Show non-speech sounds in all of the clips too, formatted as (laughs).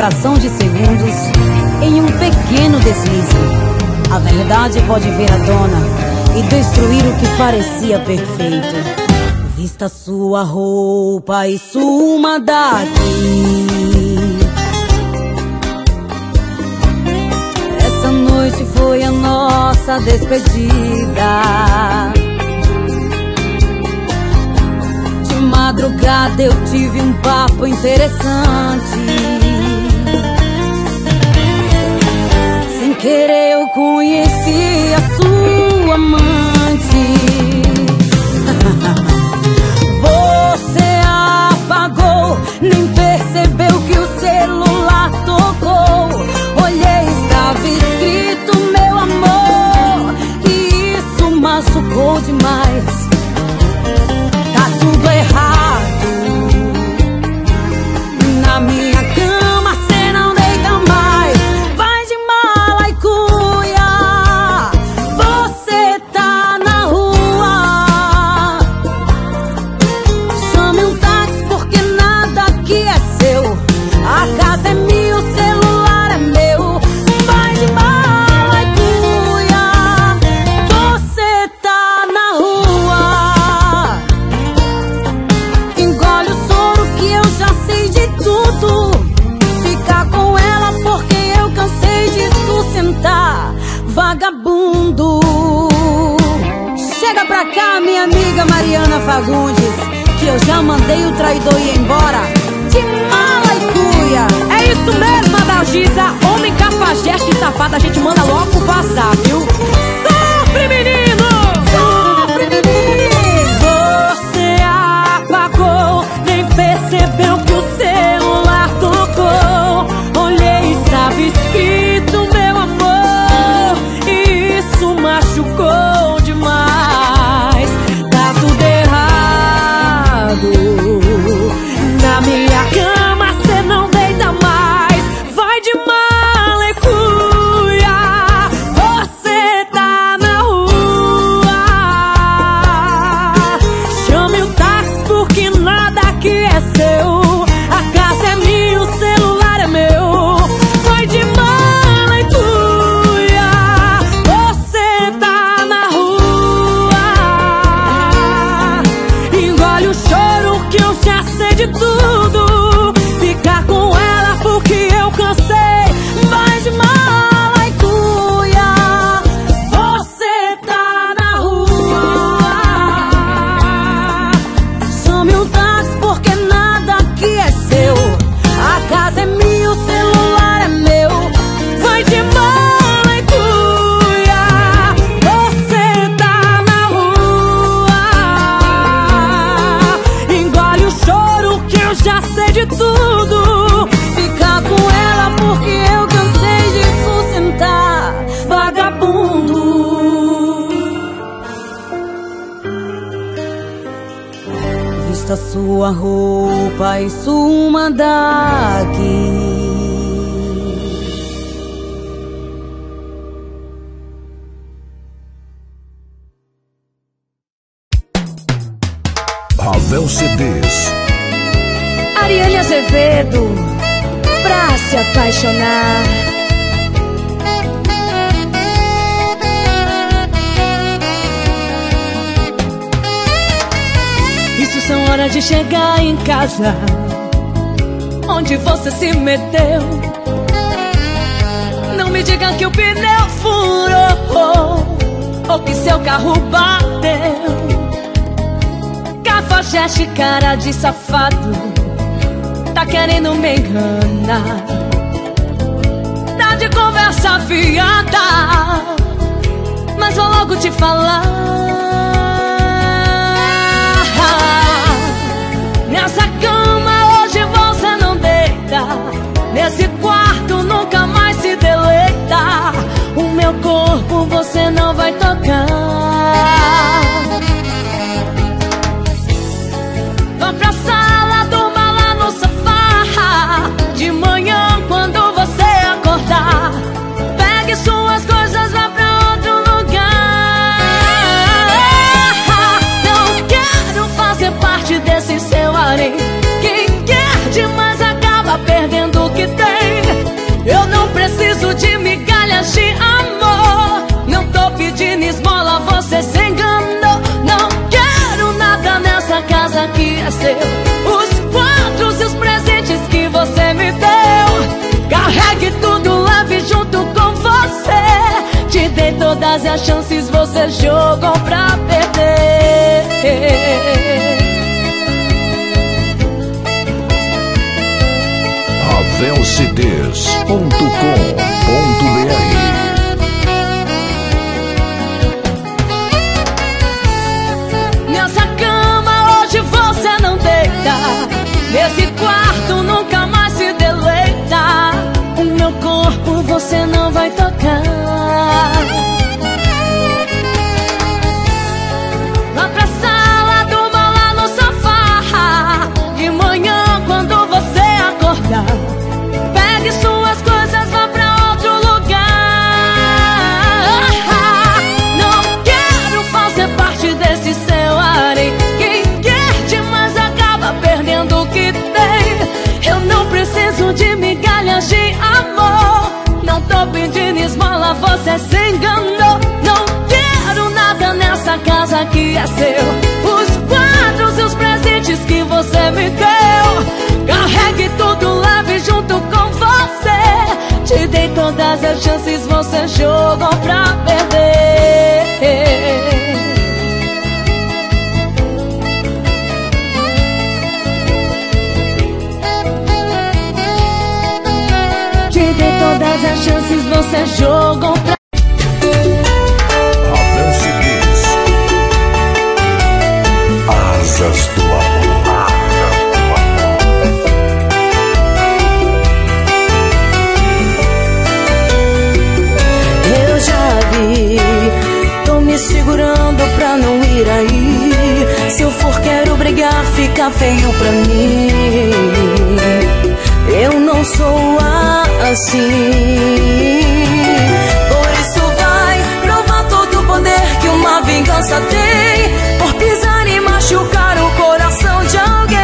fração de segundos, em um pequeno deslize, a verdade pode vir à tona e destruir o que parecia perfeito. Vista sua roupa e suma daqui. Essa noite foi a nossa despedida. madrugada eu tive um papo interessante. Querer eu conheci a sua amante. (laughs) Você apagou, nem percebeu que o celular tocou. Olhei, estava escrito Fagundes Que eu já mandei o traidor ir embora. De mala e cuia. É isso mesmo, Adalgisa. Homem cafajeste safado A gente manda logo vazar, viu? Roupa e suma daqui chegar em casa Onde você se meteu. Não me diga que o pneu furou Ou que seu carro bateu. Cafajeste, cara de safado Tá querendo me enganar. Tá de conversa fiada Mas vou logo te falar de amor. Não tô pedindo esmola, você se enganou. Não quero nada nessa casa que é seu. Os quadros e os presentes que você me deu. Carregue tudo, leve junto com você. Te dei todas as chances, você jogou pra perder. ravelcds.com.br meu corpo você não vai tocar você se enganou. Não quero nada nessa casa que é seu. Os quadros e os presentes que você me deu. Carregue tudo, leve junto com você. Te dei todas as chances, você jogou pra perder todas as chances, você jogou pra CDs. Asas do amor. Eu já vi, tô me segurando pra não ir aí. Se eu for, quero brigar, fica feio pra mim. Eu não sou assim. Por isso vai provar todo o poder que uma vingança tem. Por pisar e machucar o coração de alguém.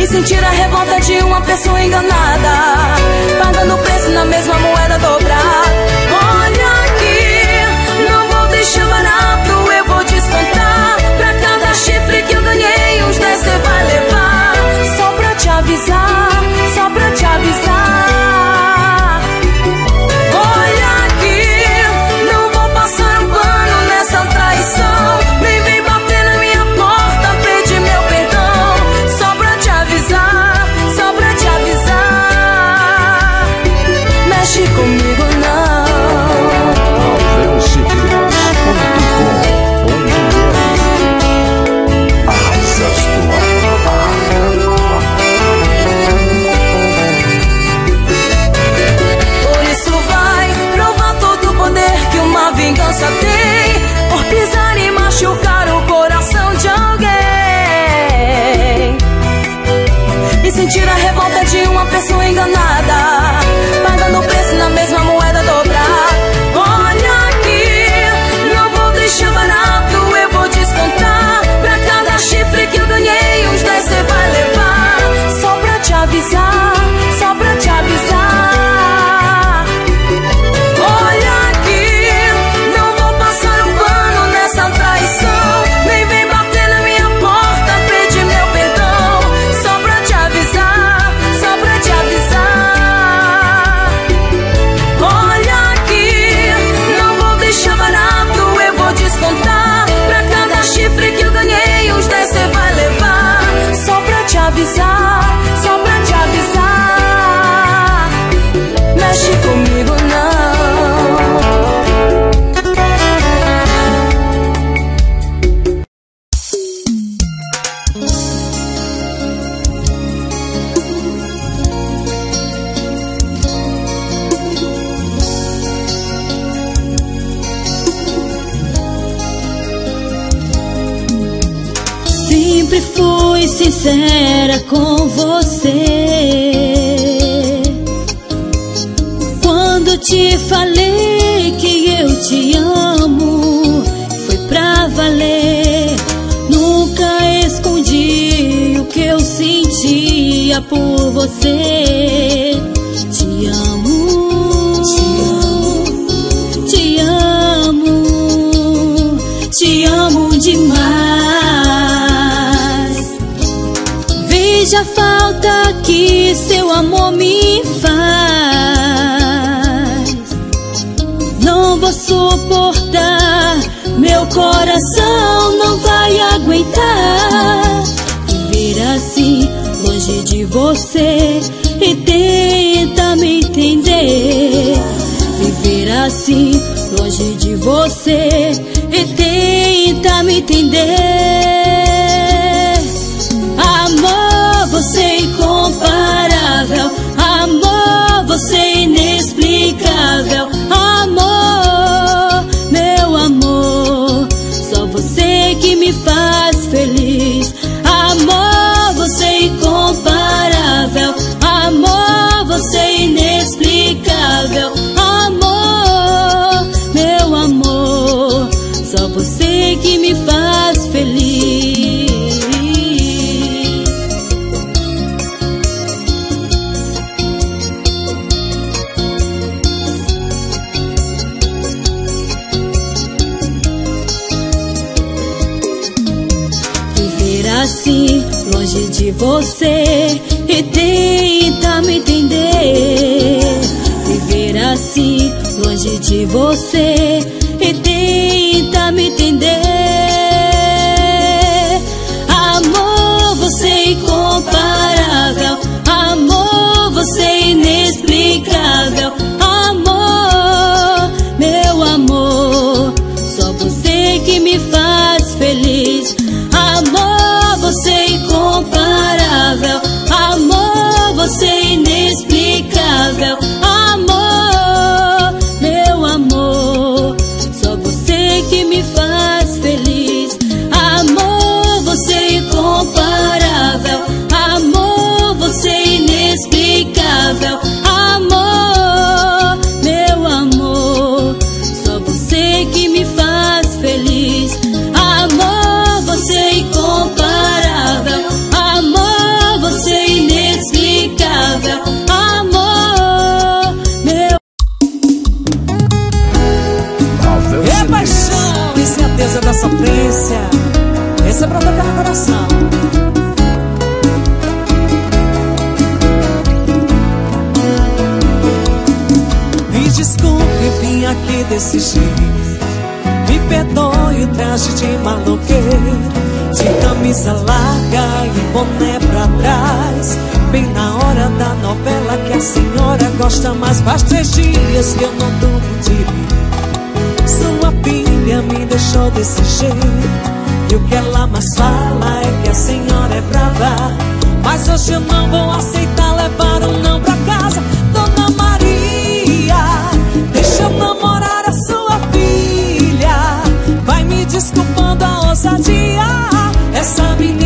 E sentir a revolta de uma pessoa enganada Pagando preço na mesma moeda dobrada você. Te amo, te amo, te amo demais. Veja a falta que seu amor me faz. Não vou suportar, meu coração não vai aguentar viver assim longe de você, e tenta me entender. Viver assim, longe de você, e tenta me entender. De você e tenta me entender. Viver assim, longe de você e tenta me entender. Sofrência. Esse é pra tocar no coração. Me desculpe, vim aqui desse jeito. Me perdoe o traje de maloqueiro. De camisa larga e boné pra trás. Bem na hora da novela que a senhora gosta mais. Faz três dias que eu não durmo me deixou desse jeito. E o que ela mais fala é que a senhora é brava. Mas hoje eu não vou aceitar levar um não pra casa. Dona Maria, deixa eu namorar a sua filha. Vai me desculpando a ousadia. Essa menina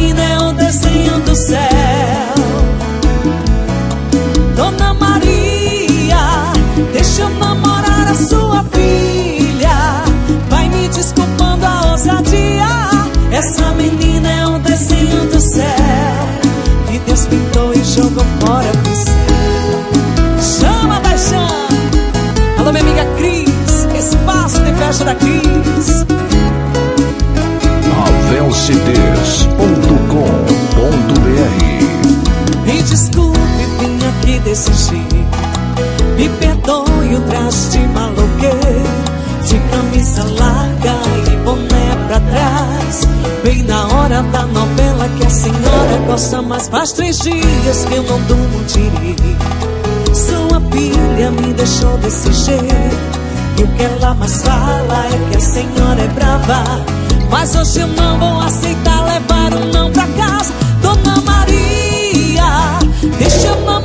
Espaço de festa da Cris. ravelcds.com.br Me desculpe, vim aqui desse jeito. Me perdoe o traje de maloqueiro. De camisa larga e boné pra trás. Bem na hora da novela que a senhora gosta mais. Faz três dias que eu não durmo direito. Sua filha me deixou desse jeito. O que ela mais fala é que a senhora é brava. Mas hoje eu não vou aceitar levar um não pra casa. Dona Maria, deixa eu namorar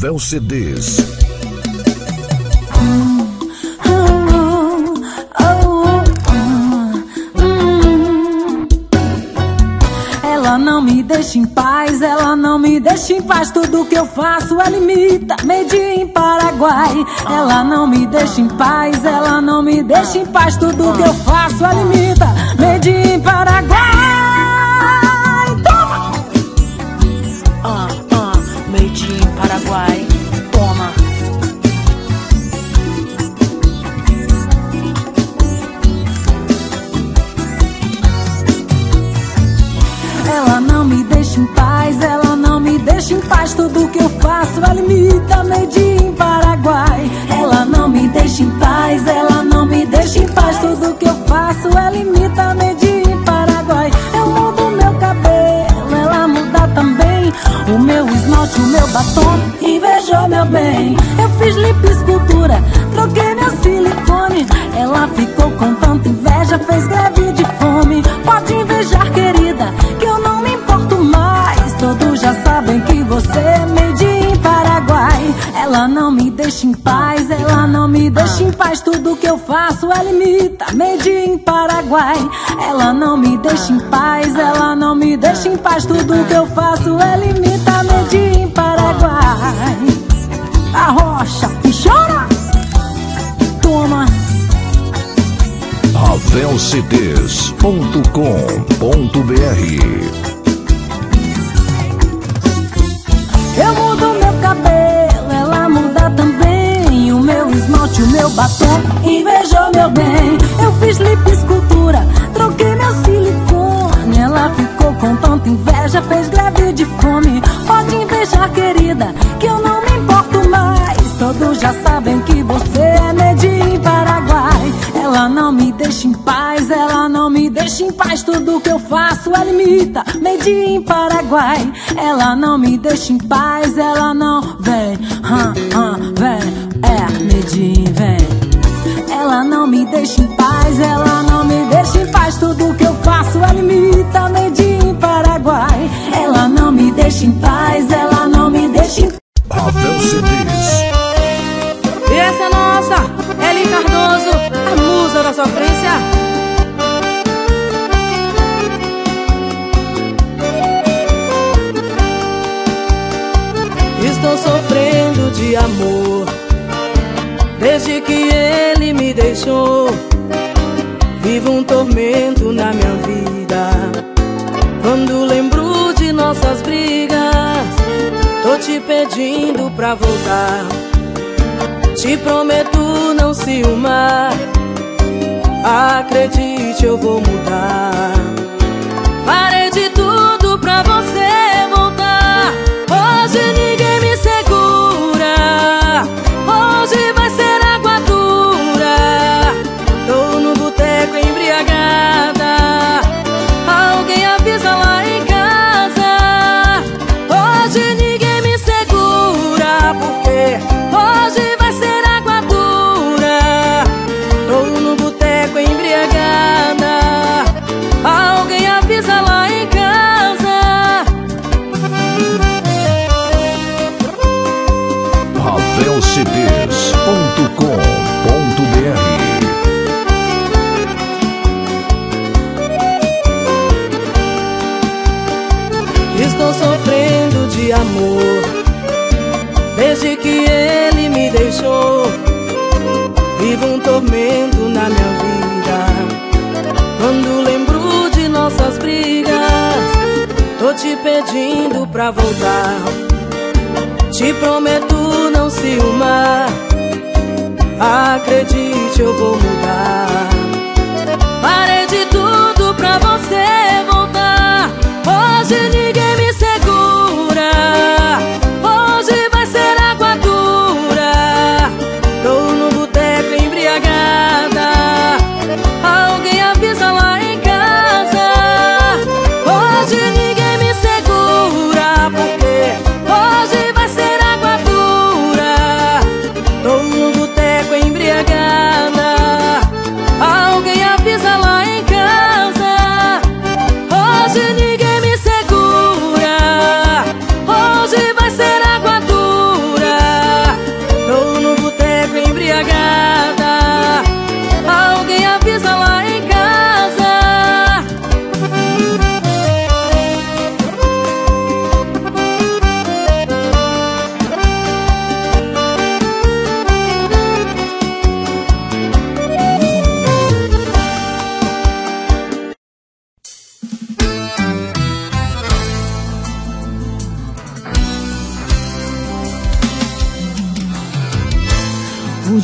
Ravel CDs. deixa em paz, ela não me deixa em paz. Tudo que eu faço ela imita, made in Paraguai. Ela não me deixa em paz, ela não me deixa em paz. Tudo que eu faço ela imita, made in Paraguai. Meu esmalte, o meu batom, invejou meu bem. Eu fiz limpa escultura, troquei meu silicone. Ela ficou com tanta inveja, fez greve de fome. Pode invejar, querida, que eu não me importo mais. Todos já sabem que você é made in Paraguai. Ela não me deixa em paz, ela não me deixa em paz. Tudo que eu faço ela imita, made in Paraguai. Ela não me deixa em paz, ela não me deixa em paz. Tudo que eu faço ela imita, ravelcds.com.br Eu mudo meu cabelo, ela muda também. O meu esmalte, o meu batom, invejou meu bem. Eu fiz lipo deixa em paz. Tudo que eu faço ela imita, made in Paraguai. Ela não me deixa em paz, ela não vem, hum, hum, vem, é made in, vem. Ela não me deixa em paz, ela não me deixa em paz. Tudo que eu vou mudar Estou sofrendo de amor. Desde que ele me deixou Vivo um tormento na minha vida. Quando lembro de nossas brigas Tô te pedindo pra voltar. Te prometo não ciúmar Acredite, eu vou mudar. Parei de tudo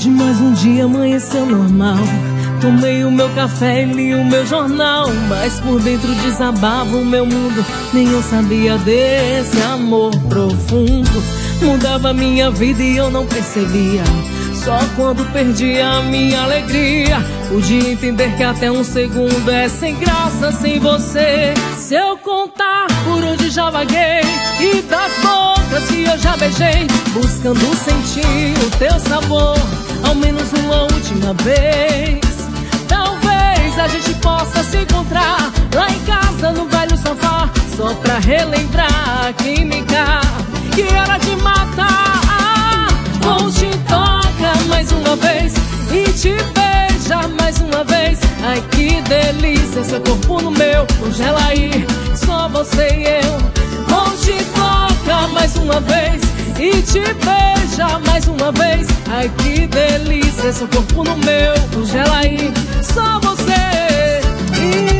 Mais um dia amanheceu normal. Tomei o meu café e li o meu jornal. Mas por dentro desabava o meu mundo. Nem eu sabia desse amor profundo. Mudava minha vida e eu não percebia. Só quando perdi a minha alegria, pude entender que até um segundo é sem graça sem você. Se eu contar por onde já vaguei e das bocas que eu já beijei, buscando sentir o teu sabor, ao menos uma última vez. Talvez a gente possa se encontrar lá em casa no velho sofá, só pra relembrar a química que era de matar. Vou te tocar mais uma vez e te beija mais uma vez. Ai que delícia, seu corpo no meu, congela aí, só você e eu. Vou te tocar mais uma vez e te beija mais uma vez. Ai que delícia, seu corpo no meu, congela aí, só você. E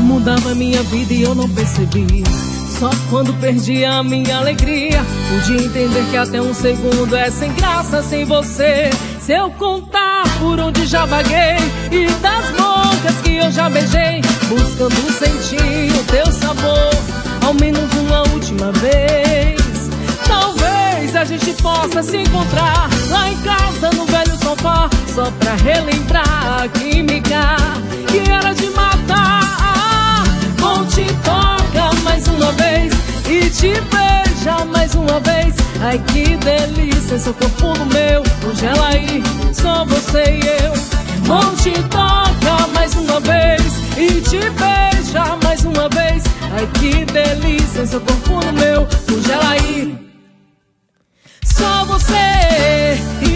mudava minha vida e eu não percebi. Só quando perdi a minha alegria, pude entender que até um segundo é sem graça sem você. Se eu contar por onde já vaguei e das bocas que eu já beijei, buscando sentir o teu sabor, ao menos uma última vez. Talvez a gente possa se encontrar lá em casa no velho sofá, só pra relembrar a química que era de matar te toca mais uma vez e te beija mais uma vez. Ai que delícia, seu corpo no meu, congela aí, só você e eu. Bom te toca mais uma vez e te beija mais uma vez. Ai que delícia, seu corpo no meu, congela aí, só você e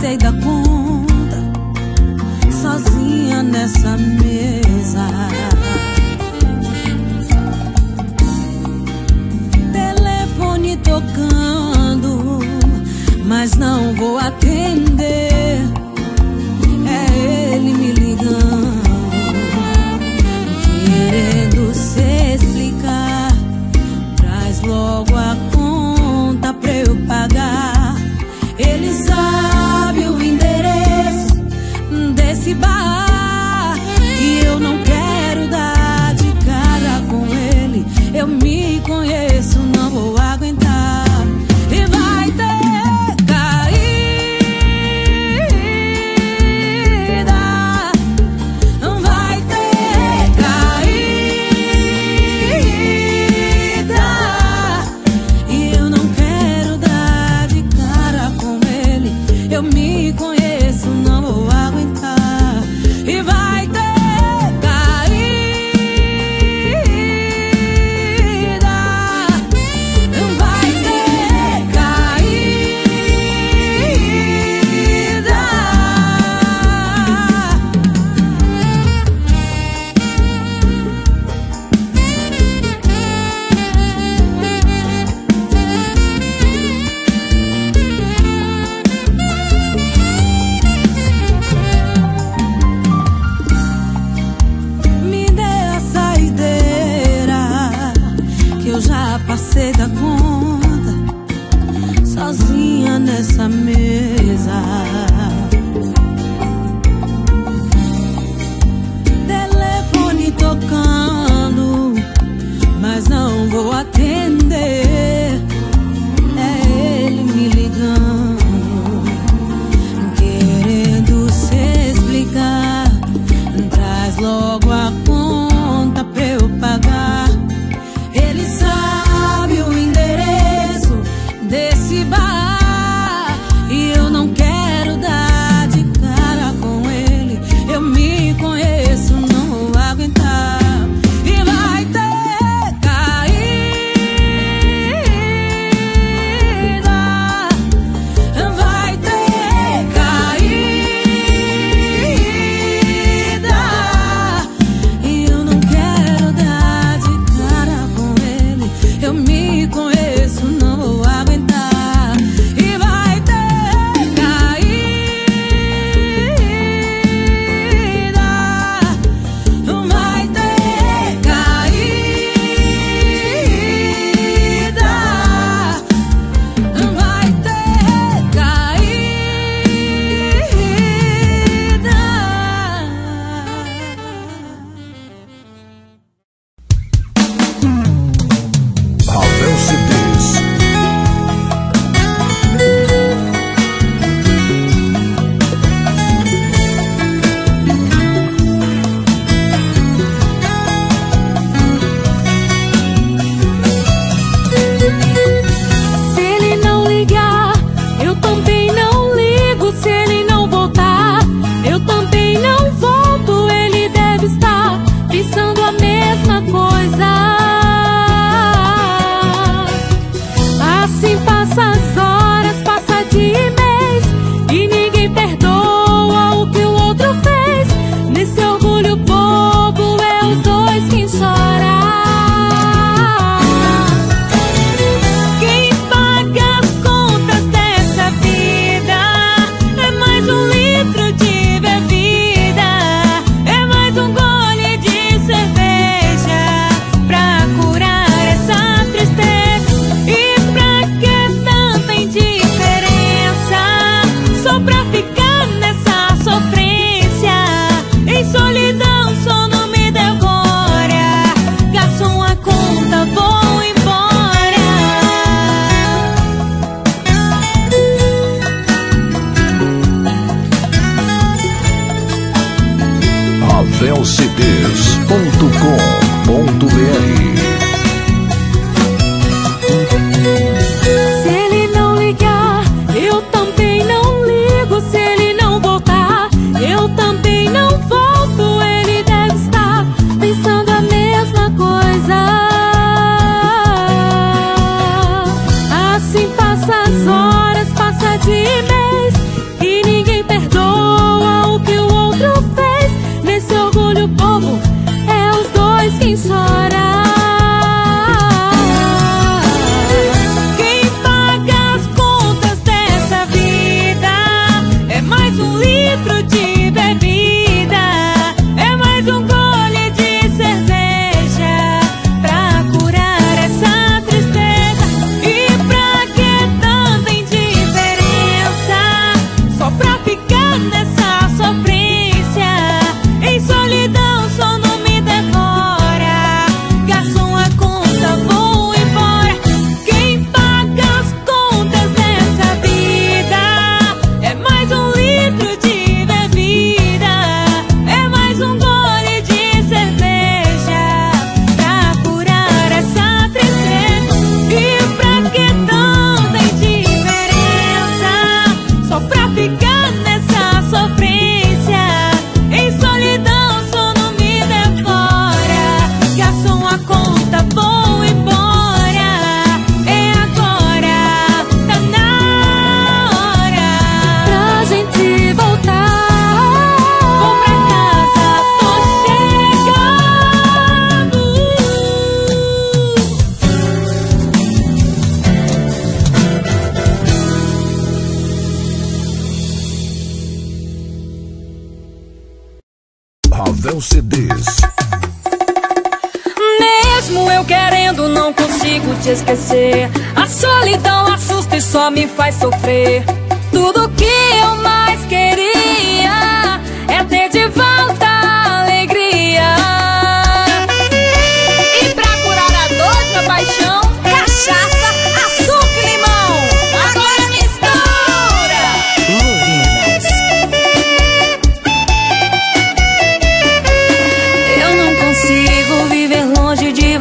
sei dar conta sozinha nessa mesa.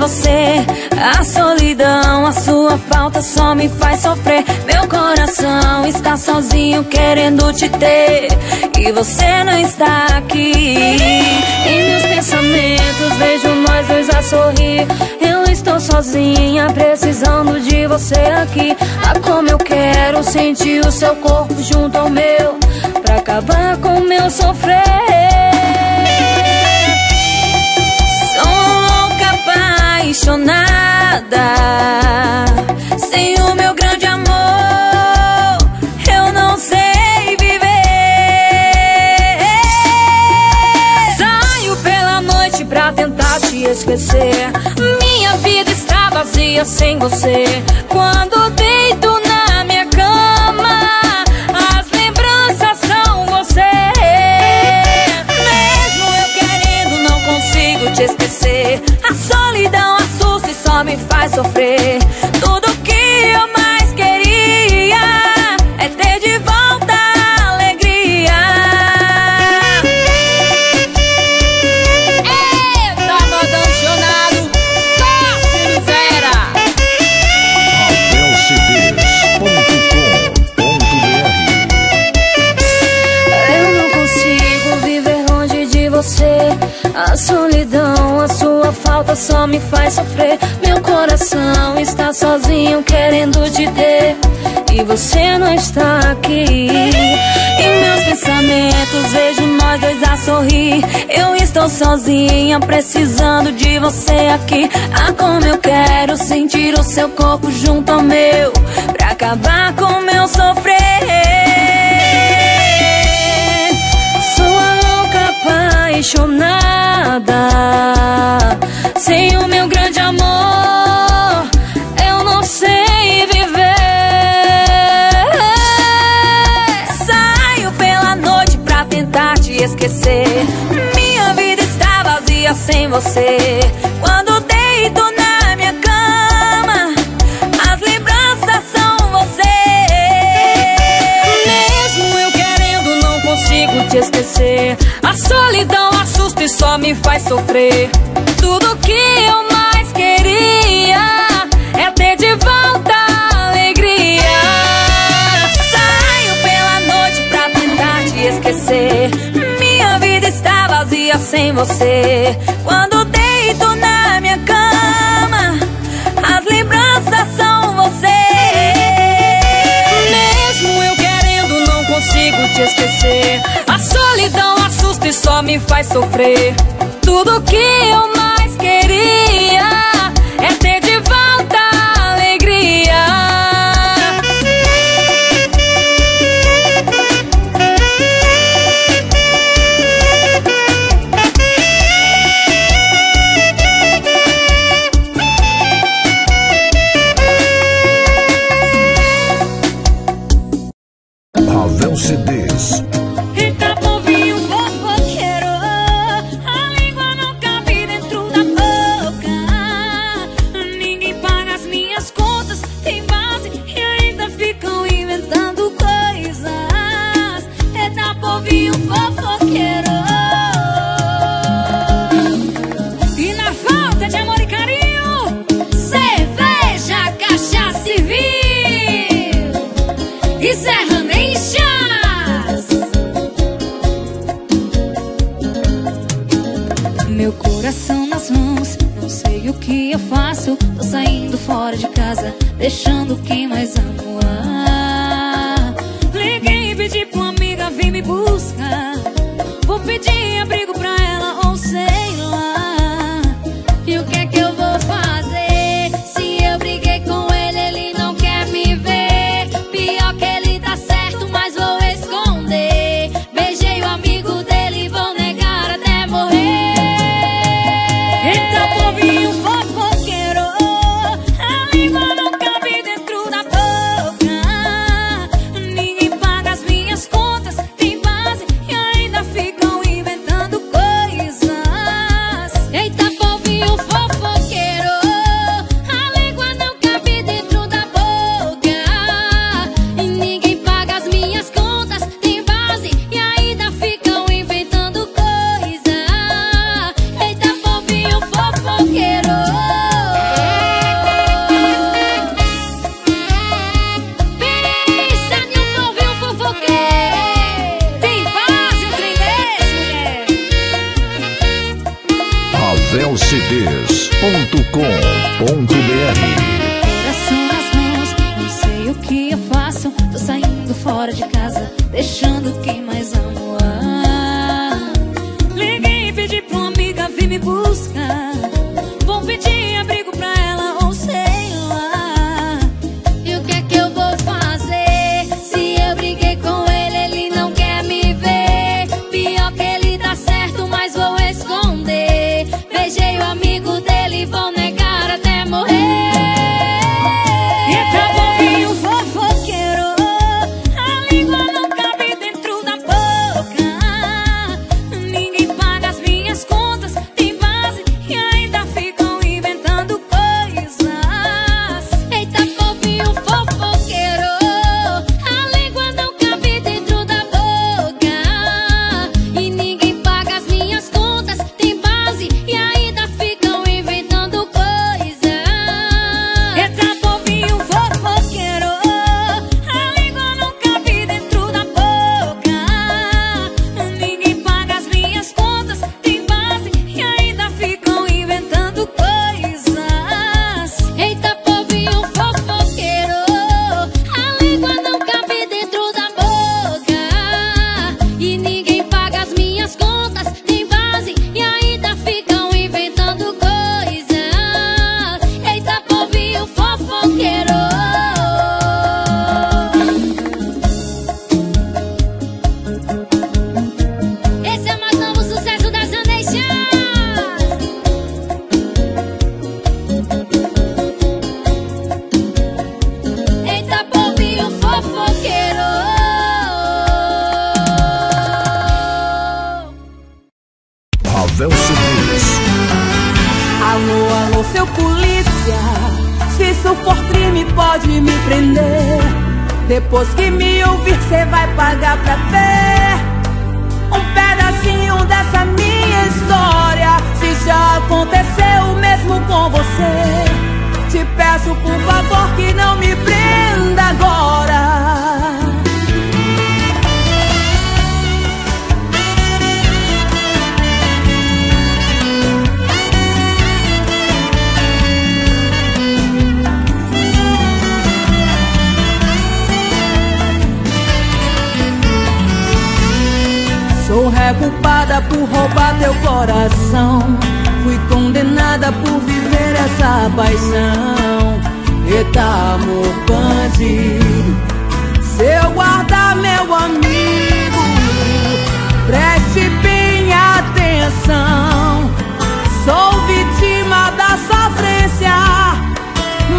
você. A solidão, a sua falta só me faz sofrer. Meu coração está sozinho querendo te ter. E você não está aqui. Em meus pensamentos vejo nós dois a sorrir. Eu estou sozinha, precisando de você aqui. Ah, como eu quero sentir o seu corpo junto ao meu. Pra acabar com meu sofrer. apaixonada. Sem o meu grande amor, eu não sei viver. Saio pela noite pra tentar te esquecer. Minha vida está vazia sem você. Quando deito sofrer. Tudo que eu mais queria é ter de volta a alegria. Eita, tá madancionado, só fulizera. Eu não consigo viver longe de você, a solidão falta só me faz sofrer. Meu coração está sozinho querendo te ter e você não está aqui. Em meus pensamentos vejo nós dois a sorrir. Eu estou sozinha, precisando de você aqui. Ah, como eu quero sentir o seu corpo junto ao meu, pra acabar com meu sofrer. Sua louca apaixonada. Sem o meu grande amor, eu não sei viver. Saio pela noite pra tentar te esquecer. Minha vida está vazia sem você. Quando deito na minha cama, as lembranças são você. Mesmo eu querendo, não consigo te esquecer. A solidão assusta e só me faz sofrer. Tudo que eu mais queria é ter de volta a alegria. Saio pela noite pra tentar te esquecer. Minha vida está vazia sem você. Quando deito na minha cama, as lembranças são você. Mesmo eu querendo, não consigo te esquecer. A solidão assusta e só me faz sofrer. Tudo que eu mais quería. Depois que me ouvir, cê vai pagar pra ver. Um pedacinho dessa minha história. Se já aconteceu mesmo com você Te peço por favor que não me prenda agora. Ré culpada por roubar teu coração. Fui condenada por viver essa paixão. Eita, amor bandido. Se eu guardar meu amigo, preste bem atenção. Sou vítima da sofrência,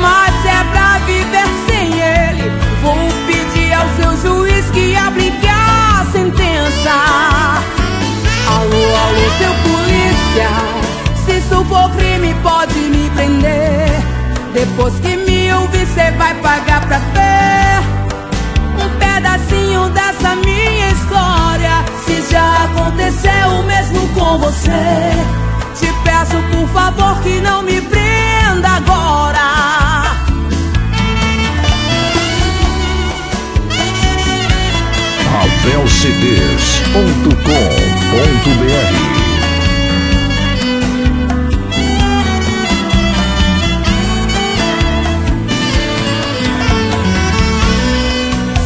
mas se é pra viver sem ele, vou pedir ao seu juiz que aplique a sentença. Alô, alô, seu polícia, se isso for crime, pode me prender. Depois que me ouvir, cê vai pagar pra ver um pedacinho dessa minha história. Se já aconteceu mesmo com você, te peço por favor que não me prenda agora. ravelcds.com.br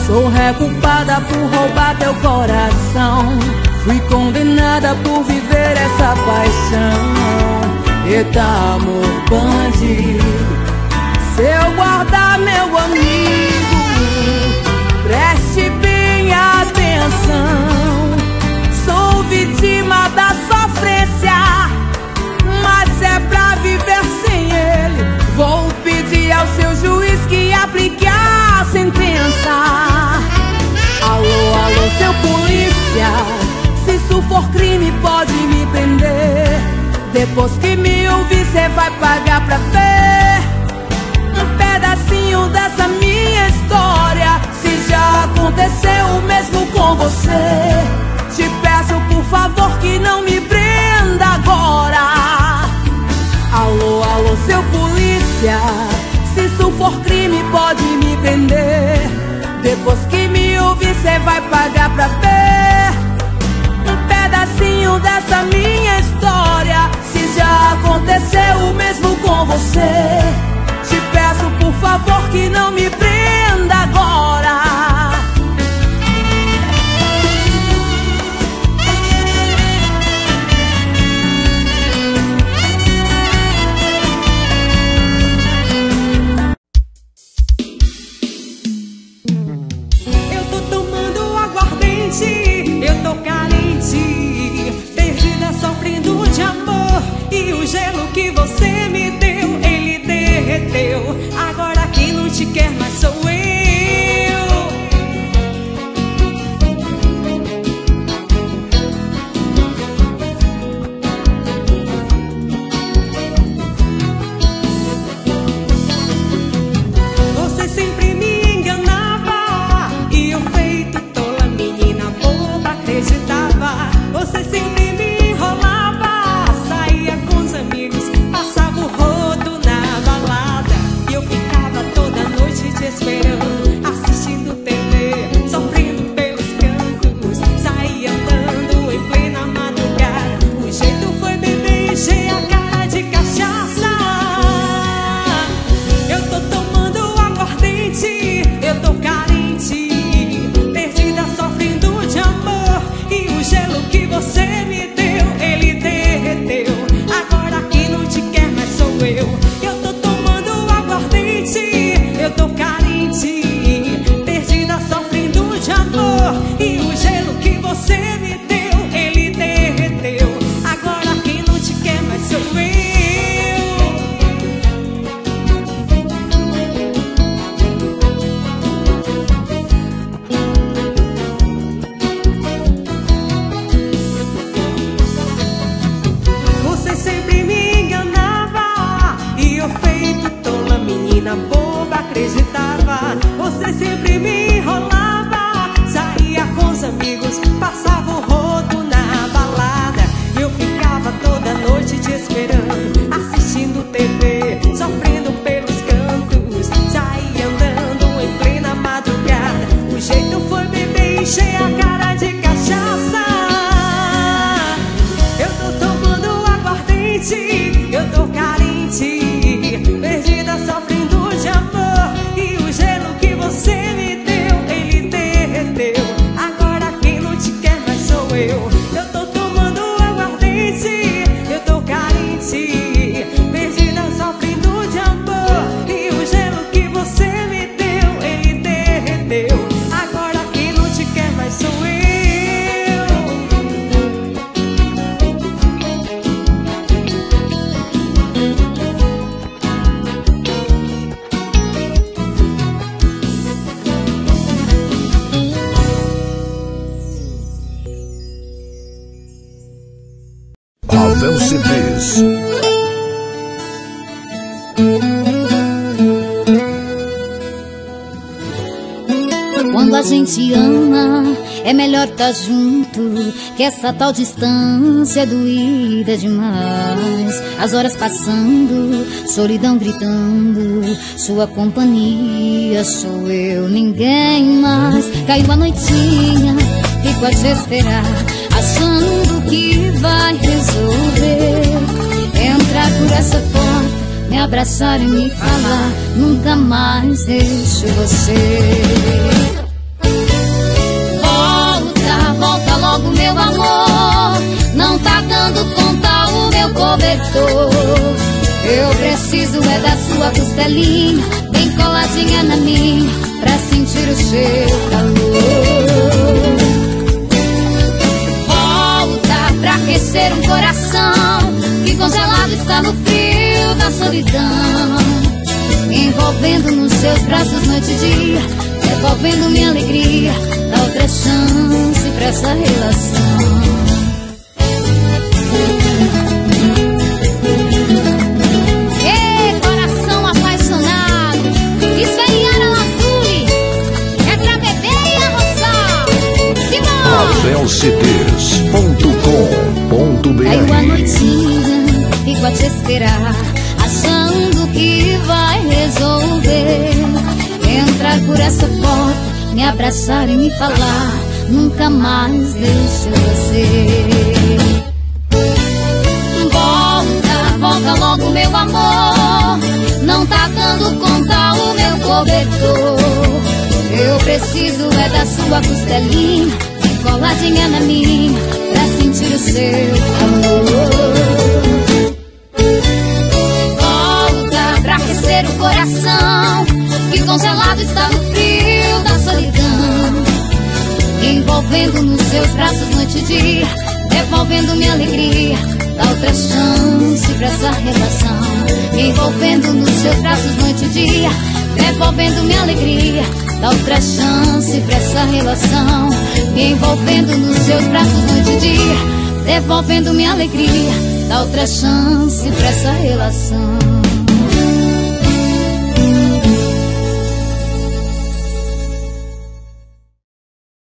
Sou ré culpada por roubar teu coração. Fui condenada por viver essa paixão. Eita, amor bandido. Se eu guardar meu amigo, preste bem atenção. Vou pedir ao seu juiz que aplique a sentença. Alô, alô, seu polícia. Se isso for crime, pode me prender. Depois que me ouvir, cê vai pagar pra ver um pedacinho dessa minha história. Se já aconteceu mesmo com você, te peço por favor que não me prenda agora. Alô, alô, seu polícia. Se isso for crime, pode me prender. Depois que me ouvir, cê vai pagar pra ver um pedacinho dessa minha história. Se já aconteceu mesmo com Gente ama, é melhor tá junto. Que essa tal distância é doída demais. As horas passando, solidão gritando. Sua companhia sou eu, ninguém mais. Caiu a noitinha, fico a te esperar. Achando que vai resolver. Entrar por essa porta me abraçar e me falar. Nunca mais deixo você. Não tá dando conta o meu cobertor. Eu preciso é da sua costelinha, bem coladinha na minha, pra sentir o seu calor. Volta pra aquecer um coração que congelado está no frio da solidão. Envolvendo nos seus braços noite e dia, devolvendo minha alegria, dá outra chance pra essa relação. Simão! Caiu a noitinha, fico a te esperar, achando que vai resolver. Entrar por essa porta, me abraçar e me falar, nunca mais deixo você. Volta, volta logo, meu amor. Não tá dando conta o meu cobertor. Eu preciso é da sua costelinha, coladinha na minha, pra sentir o seu calor. Volta pra aquecer o coração, que congelado está no frio da solidão. Envolvendo nos seus braços noite e dia, devolvendo minha alegria, dá outra chance pra essa relação. Envolvendo nos seus braços noite e dia, devolvendo minha alegria, dá outra chance pra essa relação. Me envolvendo nos seus braços noite e dia, devolvendo minha alegria, dá outra chance pra essa relação.